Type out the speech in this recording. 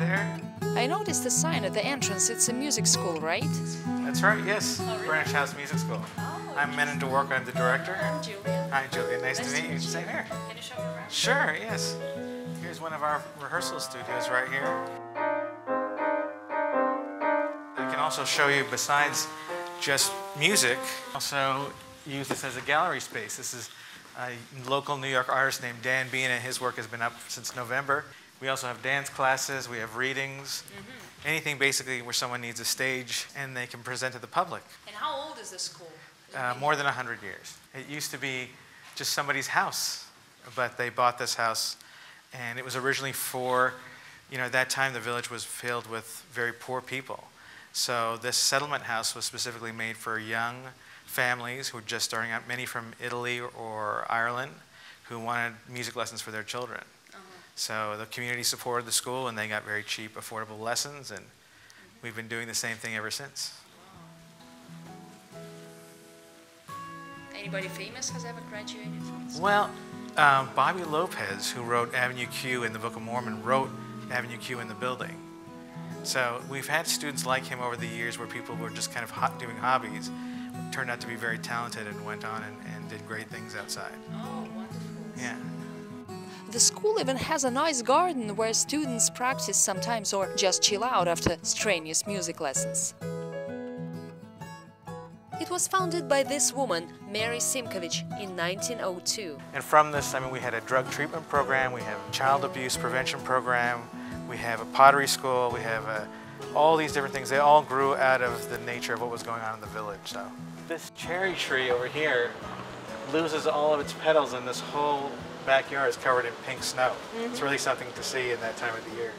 I noticed a sign at the entrance. It's a music school, right? That's right, yes. Greenwich House Music School. I'm Menon DeWork, I'm the director. Julia. Hi, Julia. Nice, to meet you. Same here. Can you show me around? Sure, yes. Here's one of our rehearsal studios right here. I can also show you, besides just music, also use this as a gallery space. This is a local New York artist named Dan Bean, and his work has been up since November. We also have dance classes, we have readings, anything basically where someone needs a stage and they can present to the public. And how old is the school? Uh, more than 100 years. It used to be just somebody's house, but they bought this house, and it was originally for, you know, at that time the village was filled with very poor people. So this settlement house was specifically made for young families who were just starting out, many from Italy or Ireland, who wanted music lessons for their children. So the community supported the school, and they got very cheap, affordable lessons, and we've been doing the same thing ever since. Anybody famous has ever graduated from school? Well, um, Bobby Lopez, who wrote Avenue Q in the Book of Mormon, wrote Avenue Q in the building. So we've had students like him over the years where people were just kind of hot doing hobbies, turned out to be very talented and went on and, and did great things outside. Oh, wonderful. Yeah. The school even has a nice garden where students practice sometimes or just chill out after strenuous music lessons. It was founded by this woman, Mary Simkhovitch, in 1902. And from this, I mean, we had a drug treatment program, we have a child abuse prevention program, we have a pottery school, we have a, all these different things. They all grew out of the nature of what was going on in the village. So this cherry tree over here loses all of its petals, and this whole backyard is covered in pink snow. It's mm-hmm. really something to see in that time of the year.